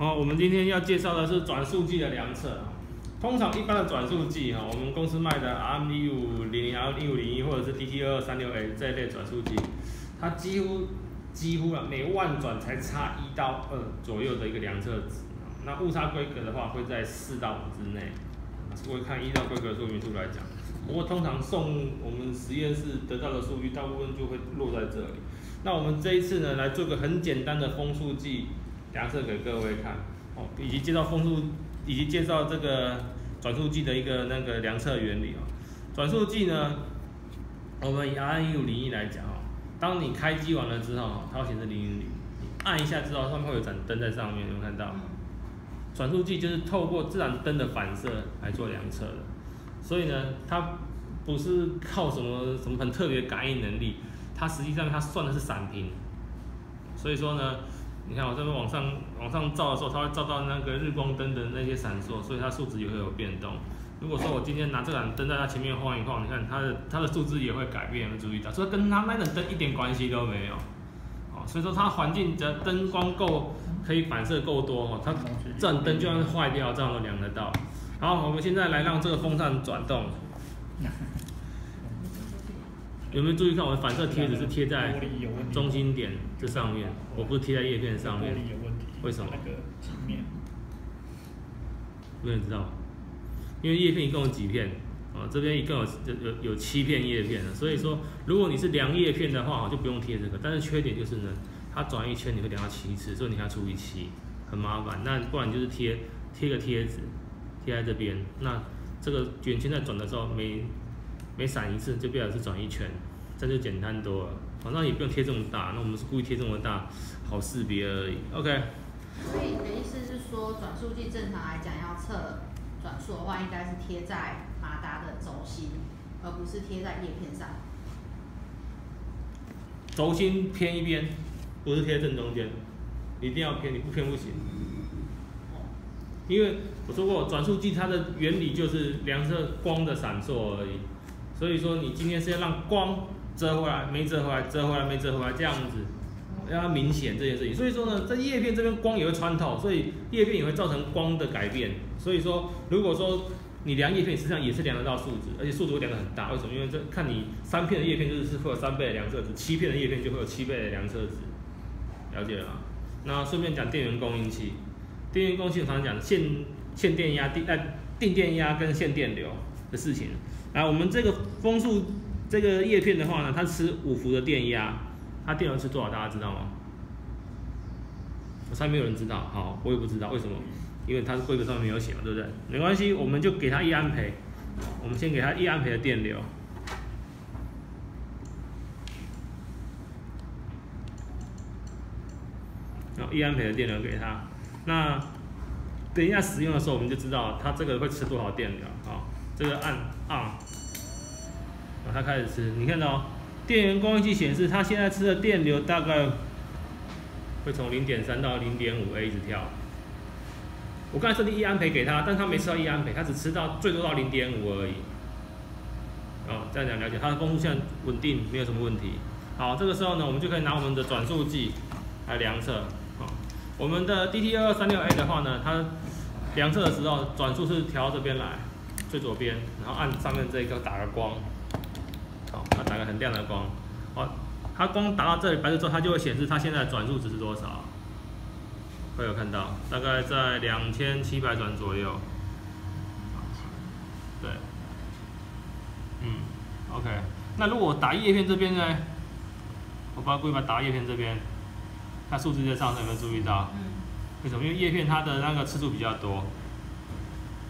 哦，我们今天要介绍的是转速计的量测。通常一般的转速计哈，我们公司卖的 M 一五零零、RM 一五零一或者是 DT 二二三六 A 这一类转速计，它几乎几乎啊每万转才差一到二左右的一个量测值。那误差规格的话会在四到五之内。我会看依照规格说明书来讲。不过通常送我们实验室得到的数据，大部分就会落在这里。那我们这一次呢，来做个很简单的风速计量测给各位看，哦，以及介绍风速，以及介绍这个转速计的一个那个量测原理哦。转速计呢，我们以 R N 一五零一来讲哦，当你开机完了之后，它会显示零零零，你按一下之后，上面会有盏灯在上面，有没有看到？转速计就是透过自然灯的反射来做量测的，所以呢，它不是靠什么什么很特别感应能力。它实际上它算的是闪频，所以说呢，你看我这边往上往上照的时候，它会照到那个日光灯的那些闪烁，所以它数值也会有变动。如果说我今天拿这盏灯在它前面晃一晃，你看它的它的数字也会改变，有注意到？所以跟它那盏灯一点关系都没有。哦，所以说它环境的灯光够可以反射够多哦，它这盏灯就算是坏掉，这样都量得到。好，我们现在来让这个风扇转动。有没有注意看我的反射贴纸是贴在中心点这上面？我不是贴在叶片上面。为什么？那个镜面。没人知道。因为叶片一共有几片？啊，这边一共有有有七片叶片的，所以说如果你是量叶片的话，就不用贴这个。但是缺点就是呢，它转一圈你会量到七次，所以你还要除以七，很麻烦。那不然就是贴贴个贴纸，贴在这边。那这个卷圈在转的时候每每闪一次就表示是转一圈，这就简单多了。反正也不用贴这么大，那我们是故意贴这么大，好识别而已。OK。所以你的意思是说，转速计正常来讲要测转速的话，应该是贴在马达的轴心，而不是贴在叶片上。轴心偏一边，不是贴正中间，一定要偏，你不偏不行。因为我说过，转速计它的原理就是量测光的闪烁而已。所以说，你今天是要让光遮回来，没遮回来，遮回来没遮回来，这样子，要明显这件事情。所以说呢，在叶片这边光也会穿透，所以叶片也会造成光的改变。所以说，如果说你量叶片，实际上也是量得到数值，而且数值会量得很大。为什么？因为这看你三片的叶片就是会有三倍的量测值，七片的叶片就会有七倍的量测值。了解了吗？那顺便讲电源供应器，电源供应器常常讲限限电压、定呃定电压跟限电流的事情。来，我们这个风速这个叶片的话呢，它吃五伏的电压，它电流是多少？大家知道吗？我猜没有人知道，好，我也不知道为什么，因为它是规格上面没有写嘛，对不对？没关系，我们就给它一安培，我们先给它一安培的电流，一安培的电流给它，那等一下使用的时候，我们就知道它这个会吃多少电流，好。这个按啊，它开始吃，你看到电源供应器显示它现在吃的电流大概会从零点三到零点五 A 一直跳。我刚才设定一安培给它，但它没吃到一安培，它只吃到最多到零点五而已。哦，这样讲了解，它的风速现在稳定，没有什么问题。好，这个时候呢，我们就可以拿我们的转速计来量测。好，我们的 DT 二二三六 A 的话呢，它量测的时候转速是调到这边来。最左边，然后按上面这个打个光，好，它打个很亮的光，好，它光打到这里白色之后，它就会显示它现在转速值是多少，会有看到，大概在两千七百转左右，对，嗯，OK，那如果我打叶片这边呢，我把故意把打叶片这边，它数值在上升，有没有注意到？嗯，为什么？因为叶片它的那个次数比较多，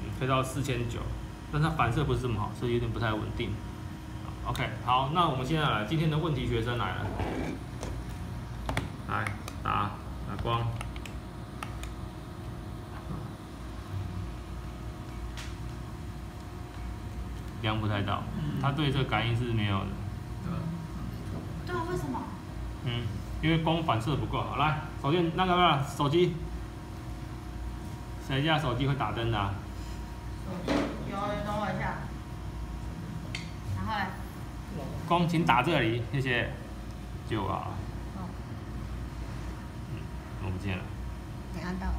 嗯，推到四千九。但它反射不是这么好，所以有点不太稳定。OK，好，那我们现在来今天的问题学生来了，来打打光，量不太到，他对这个感应是没有的。对啊，为什么？嗯，因为光反射不够好。来，首先那个手机，谁家手机会打灯的？有，等我一下。然后嘞？光，请打这里，谢谢。就啊。哦。嗯，我不见了。你按到了。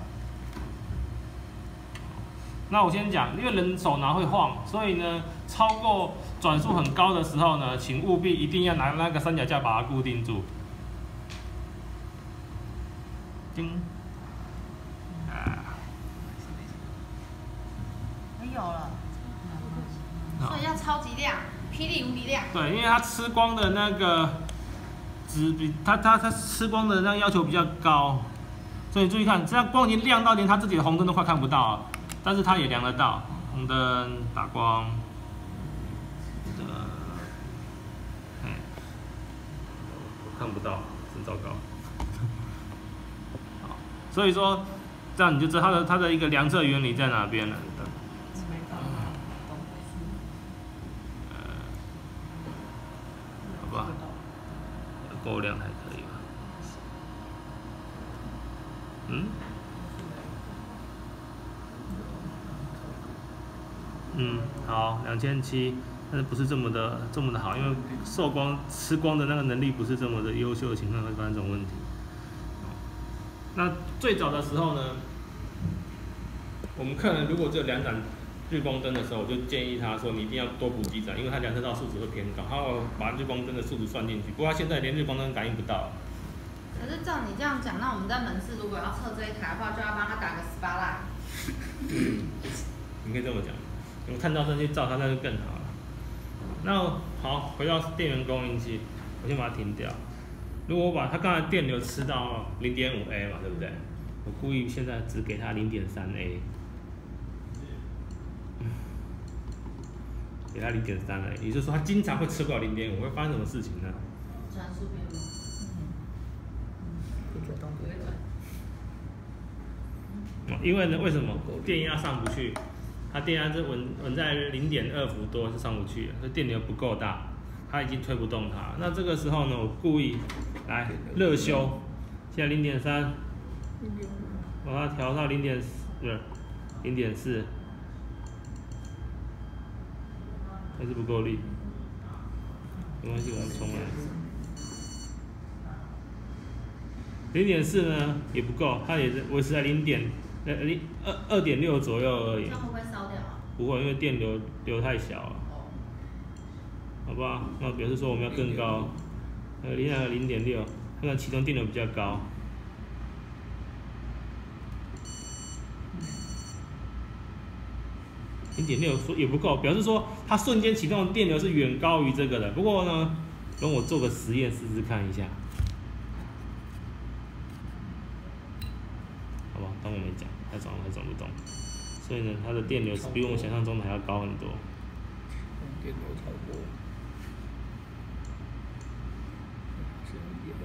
那我先讲，因为人手拿会晃，所以呢，超过转速很高的时候呢，请务必一定要拿那个三脚架把它固定住。叮，啊，没有了，所以要超级亮，霹雳无敌亮。对，因为它吃光的那个值比它它它吃光的那个要求比较高，所以注意看，这样光已经亮到连它自己的红灯都快看不到了，但是它也量得到，红灯打光，的，哎，看不到，真糟糕。好，所以说这样你就知道它的它的一个量测原理在哪边了。好吧，够亮还可以吧？嗯？嗯，好，两千七，但是不是这么的这么的好，因为受光吃光的那个能力不是这么的优秀的情况，会发生这种问题。那最早的时候呢，我们客人如果只有两盏日光灯的时候，我就建议他说，你一定要多补几盏，因为它量测到数值会偏高，他要把日光灯的数值算进去。不过他现在连日光灯感应不到。可是照你这样讲，那我们在门市如果要测这一台的话，就要帮他打个 SPA 啦。嗯，你可以这么讲，用探照灯去照它那就更好了。那好，回到电源供应器，我先把它停掉。如果我把它刚才电流吃到零点五 A 嘛，对不对？我故意现在只给它零点三 A，给他零点三了也就是说他经常会吃不了零点五，会发生什么事情呢？转速变慢。哦因为呢，为什么电压上不去？它电压是稳稳在零点二伏多是上不去的，这电流不够大，它已经推不动它。那这个时候呢，我故意来热修，现在零点三，把它调到零点不是零点四，还是不够力，没关系，我们重来。零点四呢也不够，它也是维持在零点呃零二二点六左右而已。会不会烧掉啊？不会，因为电流流太小了，哦，好不好？那表示说我们要更高，呃，零点零点六，那个启动电流比较高。零点六说也不够，表示说它瞬间启动的电流是远高于这个的。不过呢，容我做个实验试试看一下，好吧？当我没讲，它转还转不动，所以呢，它的电流是比我们想象中的还要高很多。电流超过。是一 A。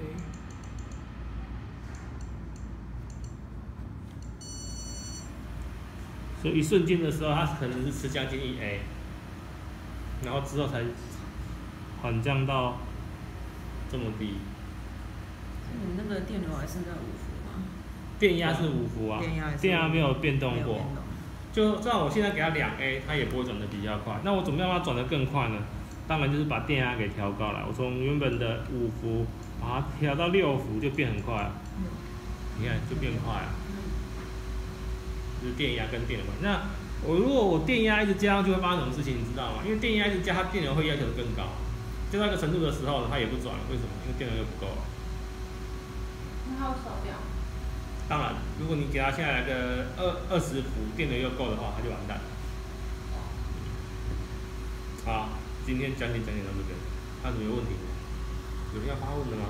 所以一瞬间的时候，它可能是吃将近一 A，然后之后才缓降到这么低。你那个电流还是在五伏吗？电压是五伏啊，电压电压没有变动过。就算我现在给它两 A，它也不会转的比较快。那我怎么样让它转得更快呢？当然就是把电压给调高了。我从原本的五伏把它调到六伏，就变很快了。你看就变快了，就是电压跟电流关系。那我如果我电压一直加上去，会发生什么事情？你知道吗？因为电压一直加，它电流会要求更高。加到一个程度的时候呢，它也不转了。为什么？因为电流又不够了。那它会烧掉。当然，如果你给它现在来个二二十伏，电流又够的话，它就完蛋了。好，今天讲解讲解到这边，还有没有问题吗？有人要发问的吗？